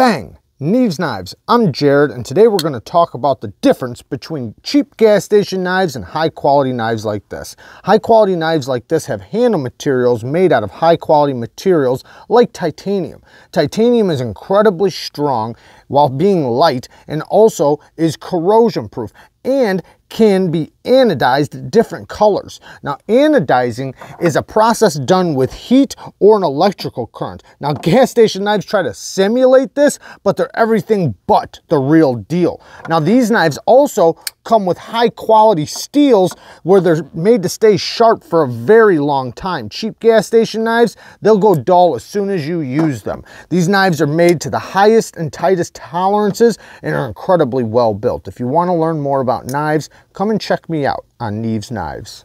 Bang! Neeves Knives. I'm Jared and today we're going to talk about the difference between cheap gas station knives and high quality knives like this. High quality knives like this have handle materials made out of high quality materials like titanium. Titanium is incredibly strong while being light and also is corrosion proof and can be anodized different colors. Now anodizing is a process done with heat or an electrical current. Now gas station knives try to simulate this, but they're everything but the real deal. Now these knives also come with high quality steels where they're made to stay sharp for a very long time. Cheap gas station knives, they'll go dull as soon as you use them. These knives are made to the highest and tightest tolerances and are incredibly well built. If you want to learn more about knives, come and check me out on Neeves Knives.